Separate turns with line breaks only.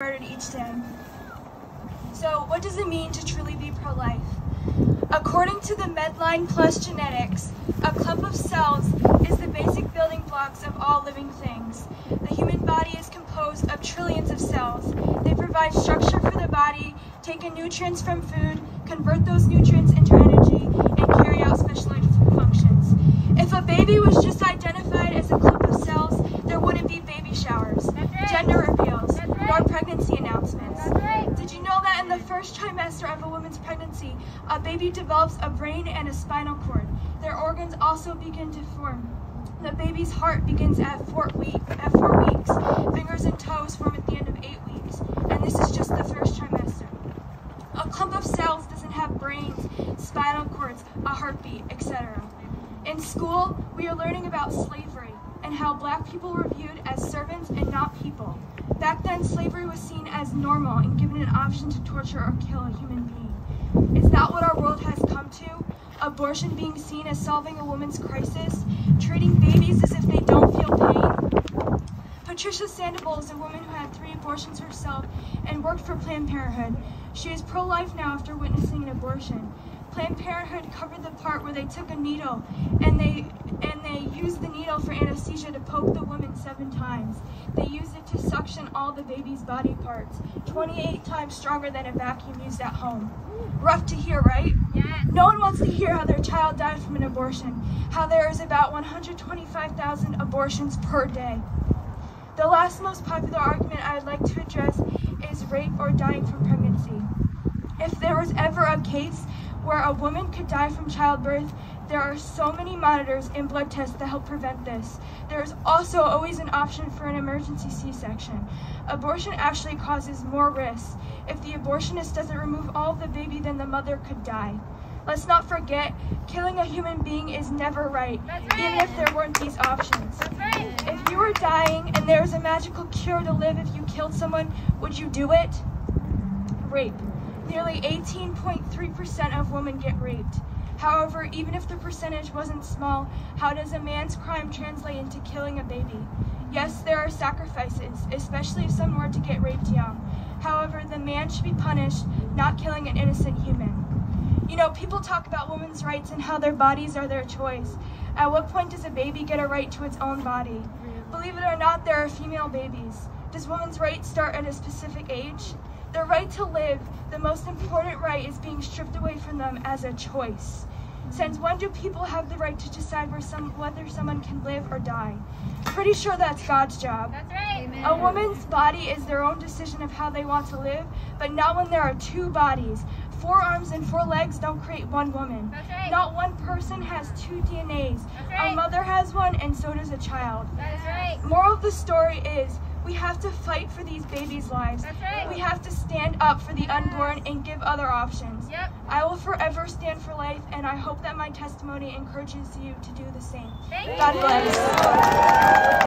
murdered each day. So, what does it mean to truly be pro-life? According to the Medline Plus Genetics, a clump of cells is the basic building blocks of all living things. The human body is composed of trillions of cells. They provide structure for the body, take in nutrients from food, convert those nutrients into energy, and carry out specialized functions. If a baby was just identified as a clump of cells, there wouldn't be baby showers, gender reveals, nor pregnancy announcements. Did you know that in the first trimester of a woman's pregnancy, a baby develops a brain and a spinal cord? Their organs also begin to form. The baby's heart begins at four, week, at four weeks. Fingers and toes form at the end of eight weeks. And this is just the first trimester. A clump of cells doesn't have brains, spinal cords, a heartbeat, etc. In school, we are learning about slavery and how black people were viewed as servants and not people. Back then, slavery was seen as normal and given an option to torture or kill a human being. Is that what our world has come to? Abortion being seen as solving a woman's crisis? Treating babies as if they don't feel pain? Patricia Sandoval is a woman who had three abortions herself and worked for Planned Parenthood. She is pro-life now after witnessing an abortion. Planned Parenthood covered the part where they took a needle and they and they used the needle for anesthesia to poke the woman seven times. They used it to suction all the baby's body parts, 28 times stronger than a vacuum used at home. Rough to hear, right?
Yes.
No one wants to hear how their child died from an abortion, how there is about 125,000 abortions per day. The last most popular argument I would like to address is rape or dying from pregnancy. If there was ever a case where a woman could die from childbirth, there are so many monitors and blood tests that help prevent this. There is also always an option for an emergency C-section. Abortion actually causes more risks. If the abortionist doesn't remove all of the baby, then the mother could die. Let's not forget, killing a human being is never right,
right.
even if there weren't these options.
Right.
If you were dying and there was a magical cure to live if you killed someone, would you do it? Rape. Nearly 18.3% of women get raped. However, even if the percentage wasn't small, how does a man's crime translate into killing a baby? Yes, there are sacrifices, especially if someone were to get raped young. However, the man should be punished, not killing an innocent human. You know, people talk about women's rights and how their bodies are their choice. At what point does a baby get a right to its own body? Believe it or not, there are female babies. Does women's rights start at a specific age? The right to live, the most important right, is being stripped away from them as a choice. Since when do people have the right to decide where some, whether someone can live or die? Pretty sure that's God's job.
That's right.
A woman's body is their own decision of how they want to live, but not when there are two bodies. Four arms and four legs don't create one woman.
That's right.
Not one person has two DNAs.
That's right.
A mother has one, and so does a child.
That is right.
Moral of the story is we have to fight for these babies' lives.
That's right.
We have to stand up for the unborn and give other options.
Yep.
I will forever stand for life, and I hope that my testimony encourages you to do the same.
Thank you.
God bless.